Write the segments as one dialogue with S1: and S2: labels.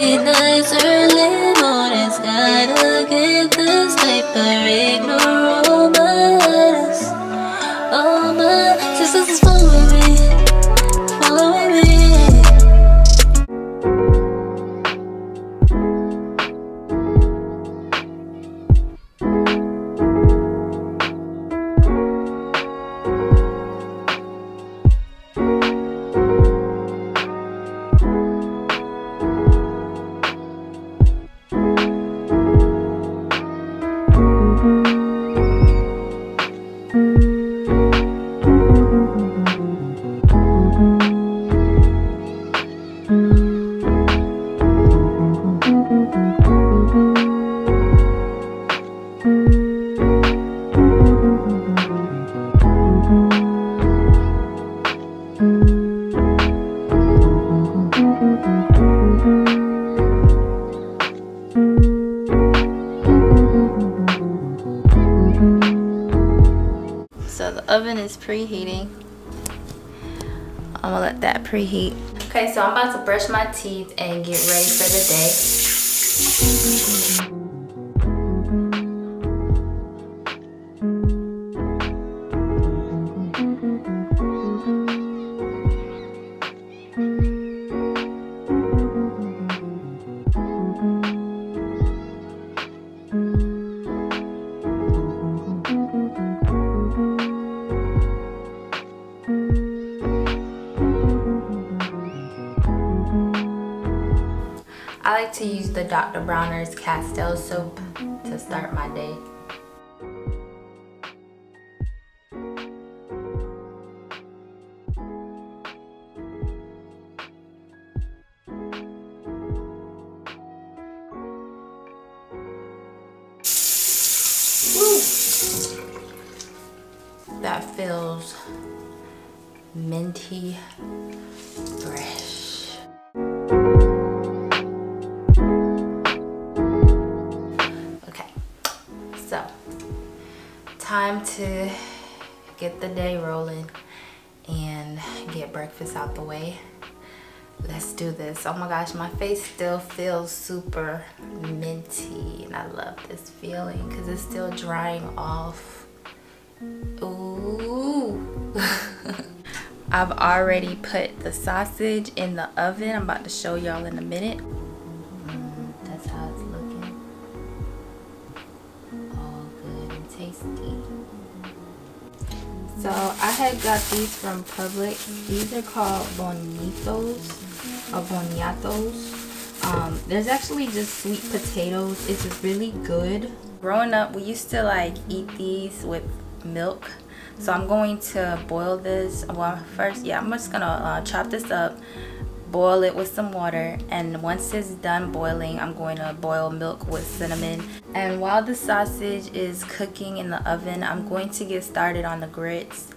S1: Nights
S2: preheat. Okay, so I'm about to brush my teeth and get ready for the day. Bronner's Castile soap to start my day. Oh my gosh, my face still feels super minty and I love this feeling because it's still drying off. Ooh. I've already put the sausage in the oven. I'm about to show y'all in a minute. Mm, that's how it's looking. All good and tasty. So I had got these from Publix. These are called bonitos boniatos. Um, there's actually just sweet potatoes. It's really good. Growing up, we used to like eat these with milk. So I'm going to boil this. Well, first, yeah, I'm just gonna uh, chop this up, boil it with some water, and once it's done boiling, I'm going to boil milk with cinnamon. And while the sausage is cooking in the oven, I'm going to get started on the grits.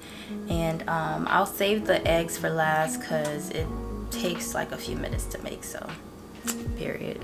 S2: And um, I'll save the eggs for last because it takes like a few minutes to make, so period.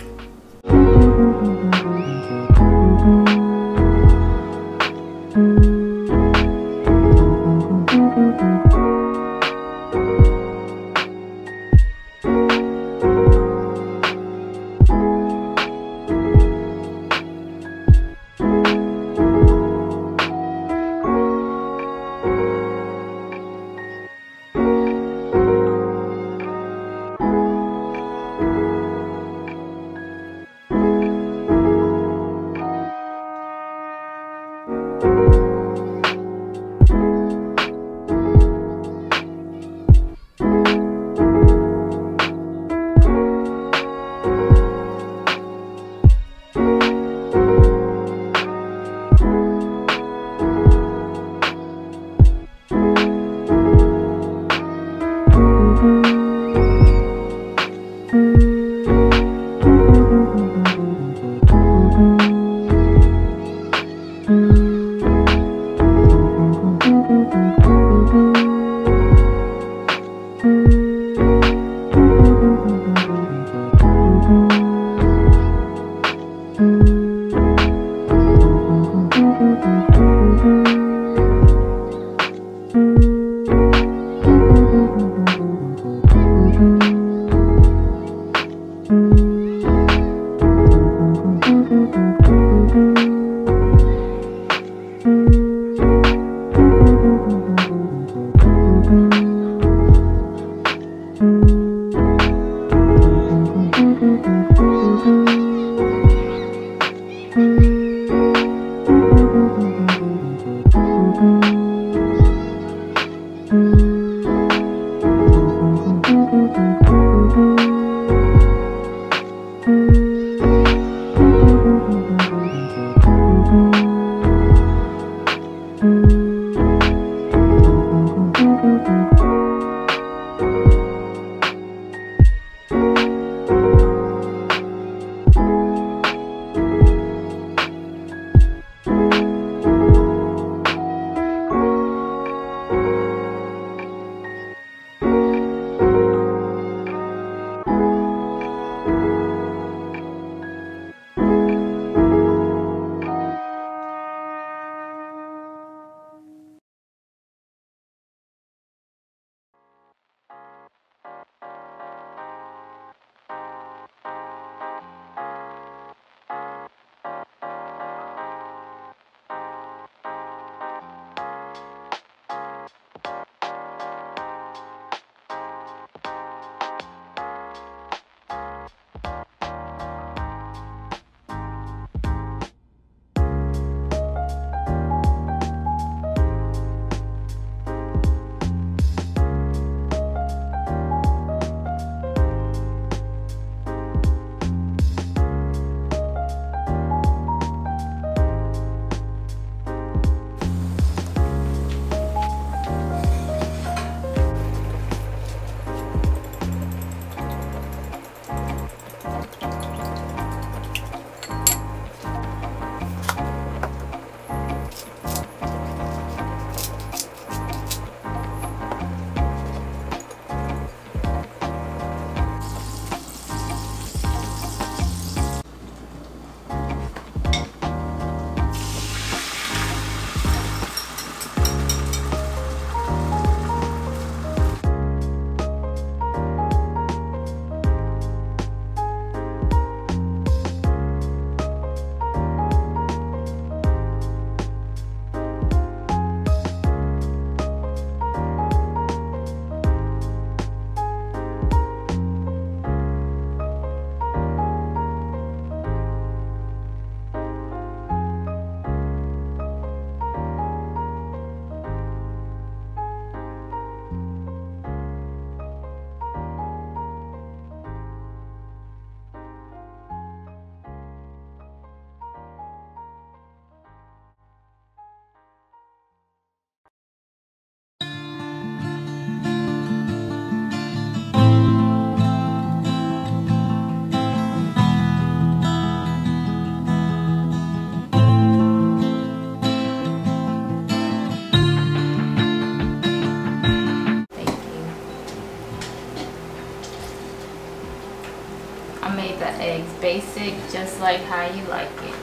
S2: basic, just like how you like it.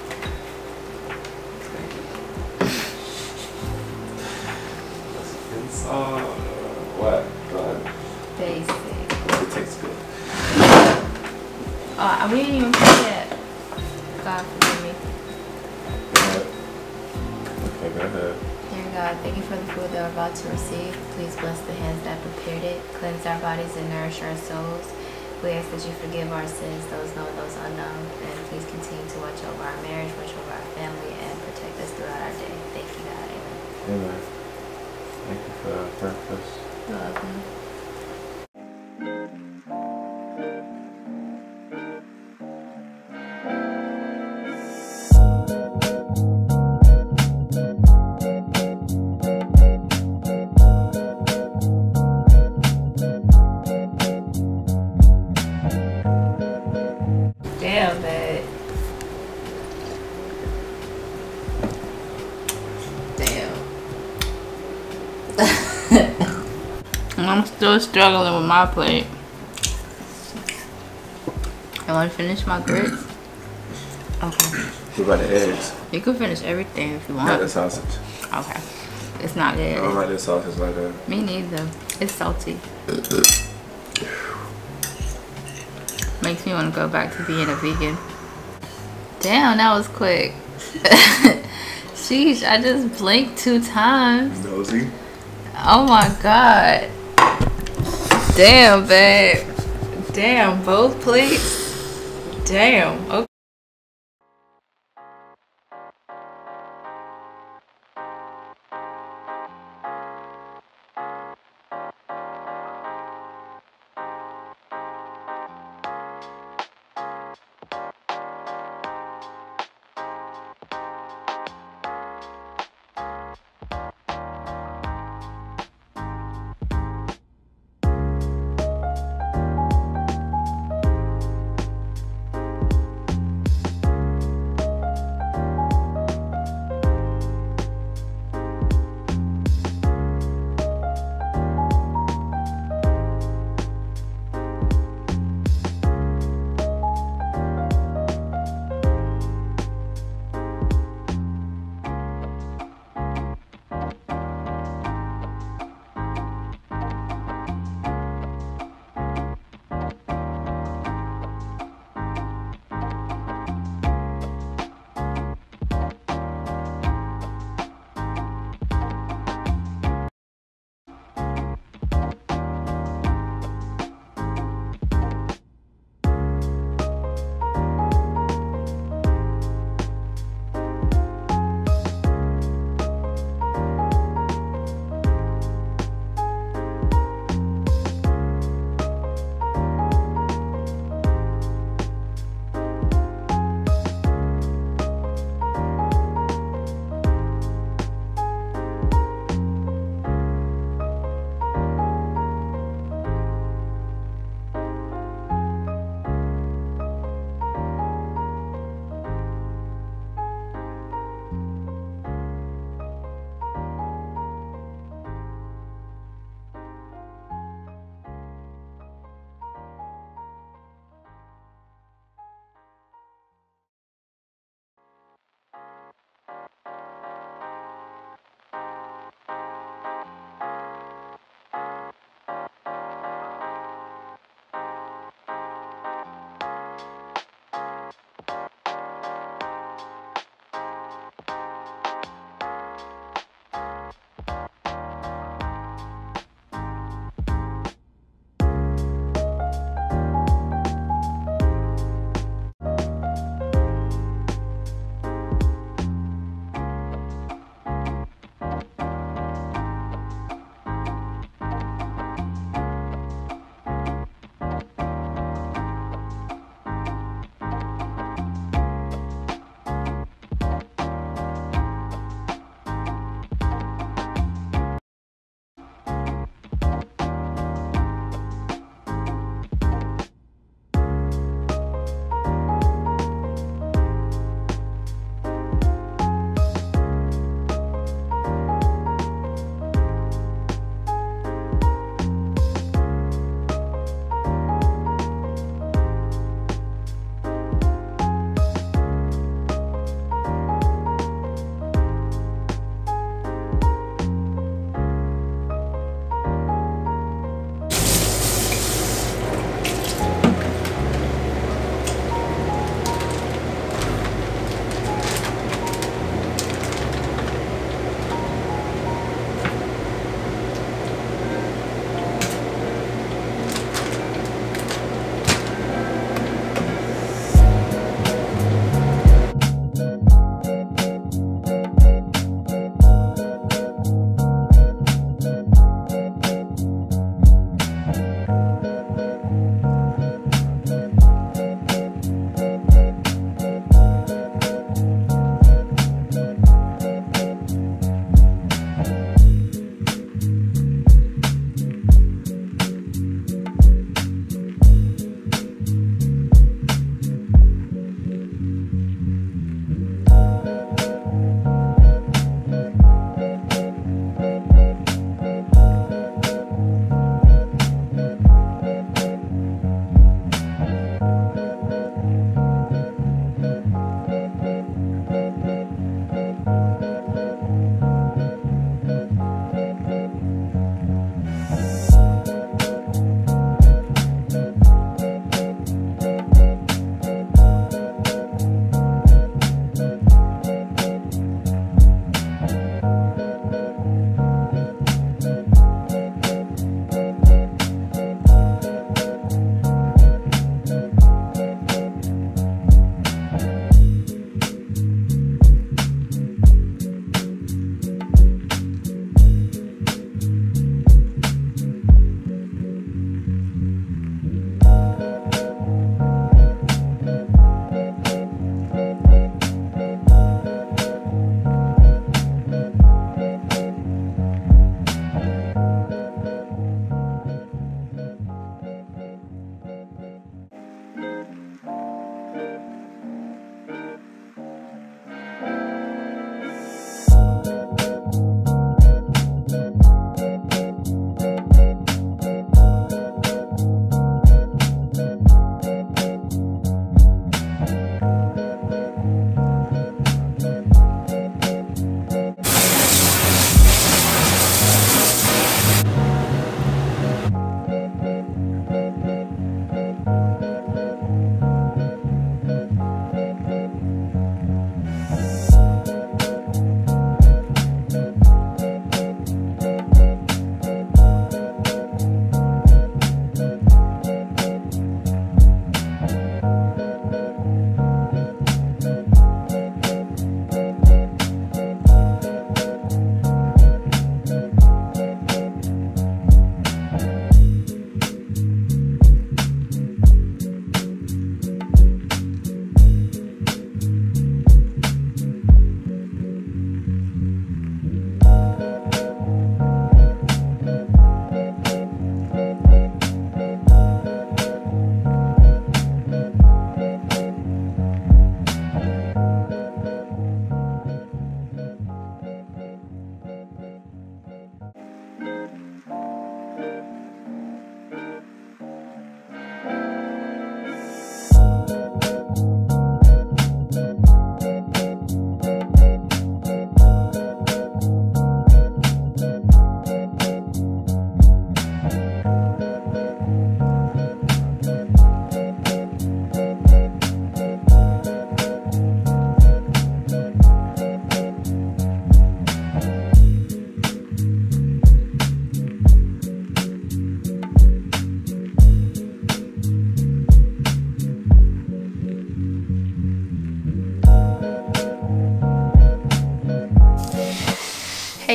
S3: It's uh, what? But
S2: Basic.
S3: it tastes good.
S2: Oh, we didn't even put that. God forgive me.
S3: Okay, go ahead.
S2: Dear God, thank you for the food that we're about to receive. Please bless the hands that prepared it, cleanse our bodies, and nourish our souls. We ask that you forgive our sins, those known, those unknown, and please continue to watch over our marriage, watch over our family, and protect us throughout our day. Thank you, God. Amen.
S3: Amen. Thank you for breakfast.
S2: You're welcome. Struggling with my plate. I want to finish my grits. Mm. Okay.
S3: What about the eggs?
S2: You can finish everything if you want.
S3: Not the sausage.
S2: Okay. It's not good.
S3: I don't like the sausage like that.
S2: Me neither. It's salty. Makes me want to go back to being a vegan. Damn, that was quick. Sheesh, I just blinked two times.
S3: Nosy.
S2: Oh my god. Damn, babe. Damn, both plates. Damn. Okay.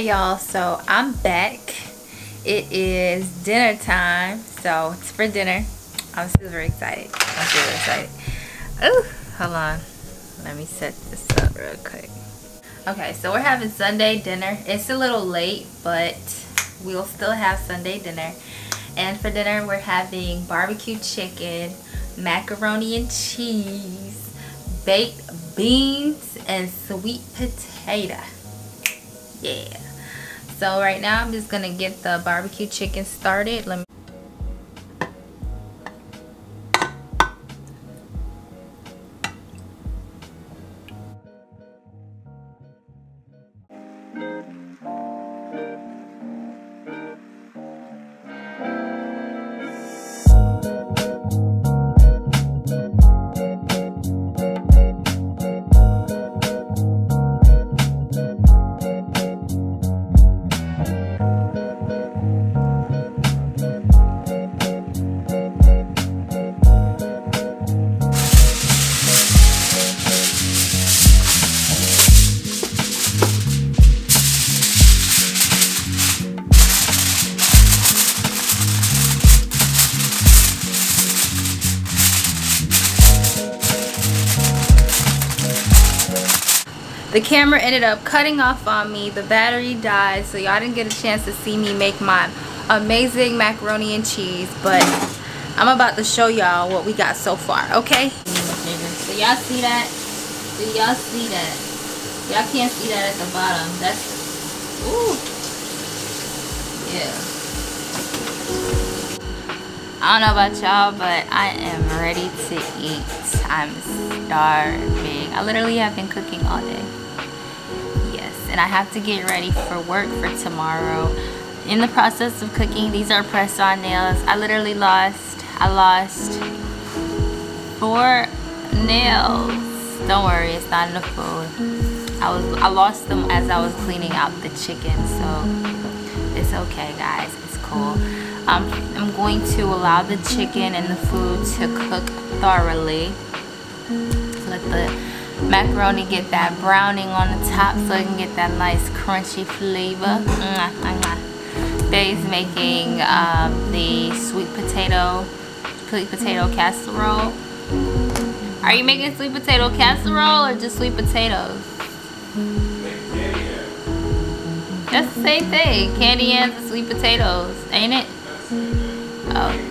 S2: Okay, y'all, so I'm back. It is dinner time, so it's for dinner. I'm super excited. I'm super excited. Oh, hold on. Let me set this up real quick. Okay, so we're having Sunday dinner. It's a little late, but we'll still have Sunday dinner. And for dinner, we're having barbecue chicken, macaroni and cheese, baked beans, and sweet potato. Yeah. So right now, I'm just going to get the barbecue chicken started. Let me camera ended up cutting off on me. The battery died so y'all didn't get a chance to see me make my amazing macaroni and cheese but I'm about to show y'all what we got so far okay? So y'all see that? Do y'all see that? Y'all can't see that at the bottom. That's ooh. Yeah. I don't know about y'all, but I am ready to eat. I'm starving. I literally have been cooking all day and I have to get ready for work for tomorrow. In the process of cooking, these are press-on nails. I literally lost, I lost four nails. Don't worry, it's not in the food. I was, I lost them as I was cleaning out the chicken, so it's okay, guys. It's cool. Um, I'm going to allow the chicken and the food to cook thoroughly. Let the macaroni get that browning on the top so it can get that nice crunchy flavor. Bay's making um, the sweet potato, sweet potato casserole. Are you making sweet potato casserole or just sweet potatoes? That's the same thing. Candy yams and sweet potatoes, ain't it? Oh.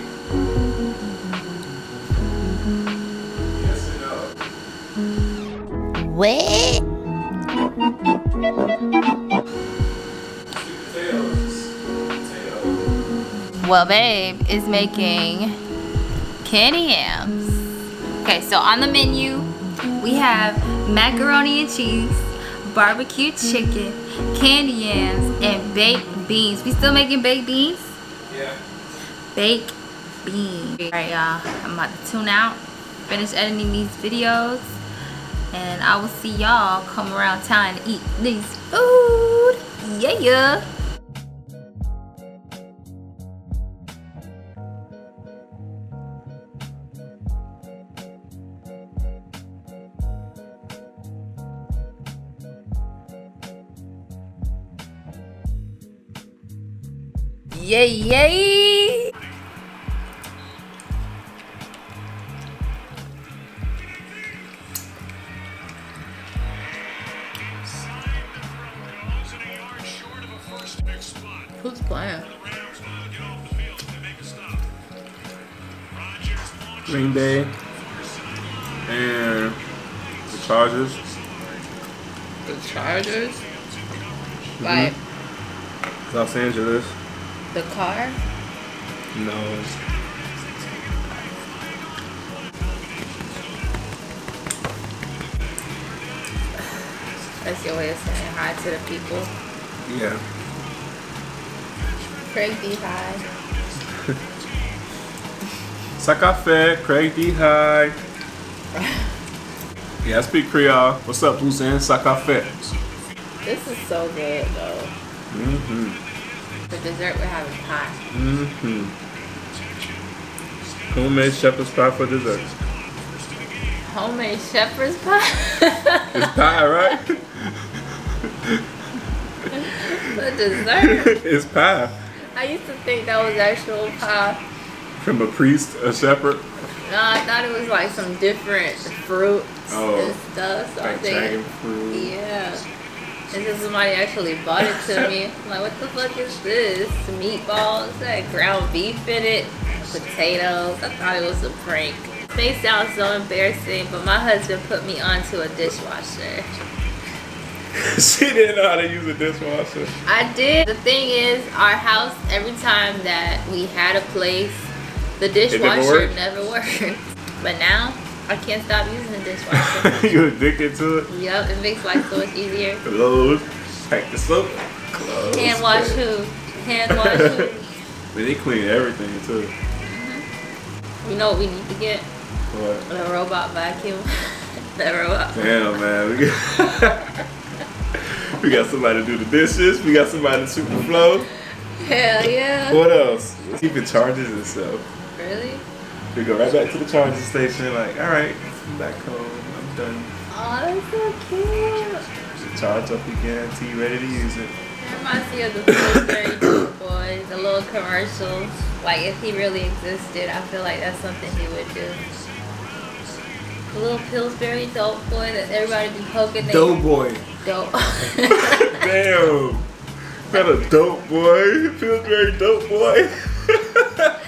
S2: What? Well, babe is making candy yams. Okay, so on the menu, we have macaroni and cheese, barbecue chicken, candy yams, and baked beans. We still making baked beans?
S3: Yeah.
S2: Baked beans. Alright, y'all. I'm about to tune out. Finish editing these videos and I will see y'all come around town and eat this food. Yeah. Yay, yay!
S3: Green Bay and the Chargers.
S2: The Chargers?
S3: Mm-hmm.
S2: Like
S3: Los Angeles.
S2: the car?
S3: No.
S2: That's your way of saying hi to the people.
S3: Yeah.
S2: Craig be hi.
S3: Sakafe, Craig D. High. Yeah, I speak Creole. What's up, Lucien? Sakafe.
S2: This is so good though.
S3: Mm-hmm.
S2: For dessert we're having pie.
S3: Mm-hmm. Homemade shepherd's pie for dessert.
S2: Homemade shepherd's pie.
S3: It's pie, right?
S2: But dessert.
S3: it's pie.
S2: I used to think that was actual pie.
S3: From a priest, a shepherd.
S2: No, I thought it was like some different fruits
S3: Oh.
S2: and stuff. So I think,
S3: fruit.
S2: yeah. And then somebody actually bought it to me. I'm like, what the fuck is this? Meatballs, that ground beef in it, potatoes. I thought it was a prank. It may sound so embarrassing, but my husband put me onto a dishwasher.
S3: she didn't know how to use a dishwasher.
S2: I did. The thing is, our house, every time that we had a place, the dishwasher never worked. But now, I can't stop using the dishwasher.
S3: you addicted to it?
S2: Yep, it makes life so much easier.
S3: Close. Pack the soap. Close.
S2: Hand wash who? Hand wash who?
S3: But they clean everything too. Mm-hmm.
S2: You know what we need to get?
S3: What?
S2: The robot vacuum. the robot.
S3: Damn, man. We got, we got somebody to do the dishes. We got somebody to sweep the floor.
S2: Hell yeah.
S3: What else? Keep it charges itself.
S2: Really?
S3: We go right back to the charging station. Like, all right, I'm back home. I'm done.
S2: Oh, that's so cute.
S3: Charge up again. T ready to use it.
S2: It reminds me of the Pillsbury Dope Boys, the little commercials. Like, if he really existed, I feel like that's something he would do. The little Pillsbury Dope Boy that everybody be poking their
S3: Doughboy.
S2: dope.
S3: Damn. Not a dope boy. Pillsbury dope boy.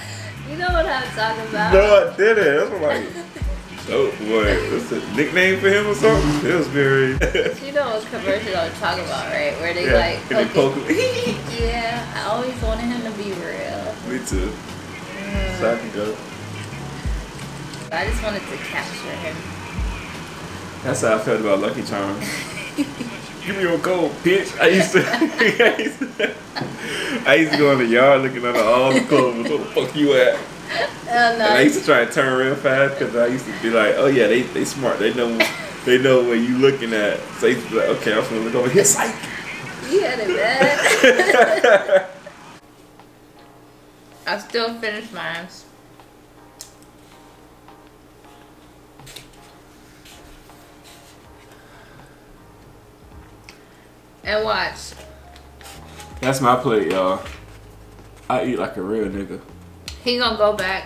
S2: you know what I'm talking about?
S3: no, I didn't. That's what I'm like. Dope oh, boy. What's a nickname for him or something? Pillsbury.
S2: You know what commercial I'm talking about, right? Where they
S3: yeah.
S2: like
S3: and they
S2: poke
S3: poke him.
S2: Yeah, I always wanted him to be real.
S3: Me too. Mm. So I can go.
S2: I just wanted to capture him.
S3: That's how I felt about Lucky Charms. Give me your gold, bitch. I used to, I used to, I used to go in the yard looking under all the clothes. Where the fuck you at?
S2: Oh
S3: And I used to try to turn real fast because I used to be like, oh yeah, they they smart. They know they know what you looking at. So to be like, okay, I'm gonna look over here. Psych.
S2: You had it bad. I still finished mine. And watch.
S3: That's my plate, y'all. I eat like a real nigga.
S2: He gonna go back.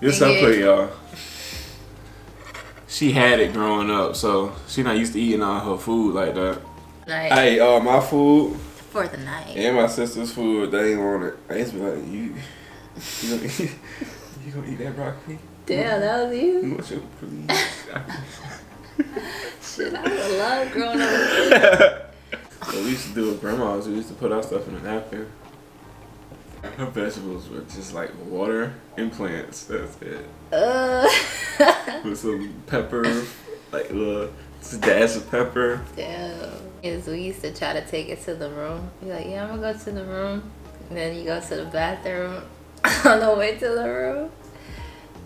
S3: This her
S2: Yeah.
S3: plate, y'all. She had it growing up, so she not used to eating all her food like that.
S2: Like
S3: I ate all my food
S2: for the night.
S3: and my sister's food. They ain't want it. I used to be like, you, you gonna eat, you gonna eat that broccoli?
S2: Damn, that was
S3: You
S2: you.
S3: want your please?
S2: Shit, I would love growing up.
S3: What we used to do with grandma's, we used to put our stuff in a napkin. Her vegetables were just like water and plants. That's it.
S2: Uh,
S3: With some pepper, like a little dash of pepper.
S2: damn. Is we used to try to take it to the room. You're like, yeah, I'm gonna go to the room. And then you go to the bathroom on the way to the room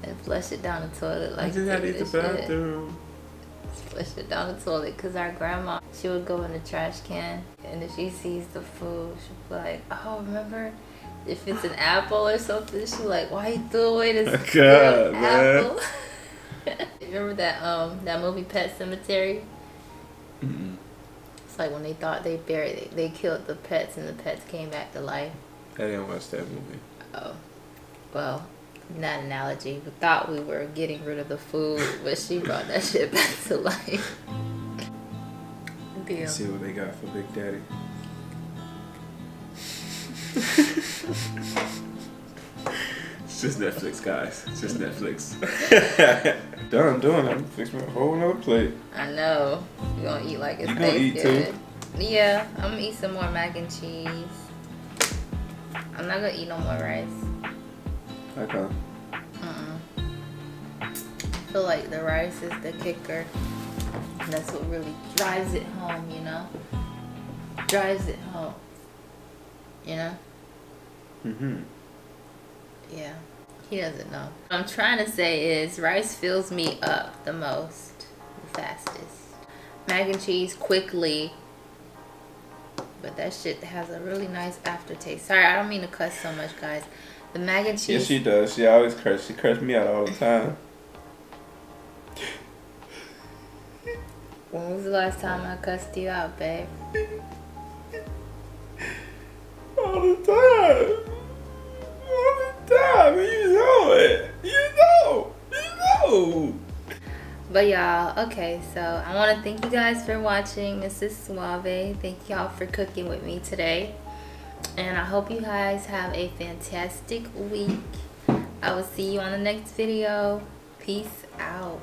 S2: and flush it down the toilet
S3: I
S2: like
S3: just had to eat the
S2: shit.
S3: bathroom.
S2: Flush it down the toilet because our grandma, she would go in the trash can and if she sees the food, she'll be like, oh, remember? If it's an apple or something, she's like, why you threw away this
S3: God,
S2: apple? remember that um that movie Pet Sematary?
S3: Mm-mm.
S2: It's like when they thought they buried, they, they killed the pets and the pets came back to life.
S3: I didn't watch that movie.
S2: Oh, well, not analogy. We thought we were getting rid of the food, but she brought that shit back to life. Damn.
S3: Let's see what they got for Big Daddy. it's just Netflix, guys. It's just Netflix. Done doing it. I'm fixing a whole nother plate.
S2: I know. You gonna eat like it's
S3: You gonna eat too?
S2: Yeah, I'm gonna eat some more mac and cheese. I'm not gonna eat no more rice.
S3: Okay.
S2: Mm-mm. I feel like the rice is the kicker. And that's what really drives it home, you know? Drives it home. You know?
S3: Mm-hmm.
S2: Yeah. He doesn't know. What I'm trying to say is rice fills me up the most, the fastest. Mac and cheese quickly. But that shit has a really nice aftertaste. Sorry, I don't mean to cuss so much, guys. The mac and cheese.
S3: Yes, she does. She always curse. She curse me out all the time.
S2: when was the last time I cussed you out, babe?
S3: All the time. All the time. You know it. You know. You know.
S2: But y'all, okay, so I want to thank you guys for watching. This is Suave. Thank y'all for cooking with me today. And I hope you guys have a fantastic week. I will see you on the next video. Peace out.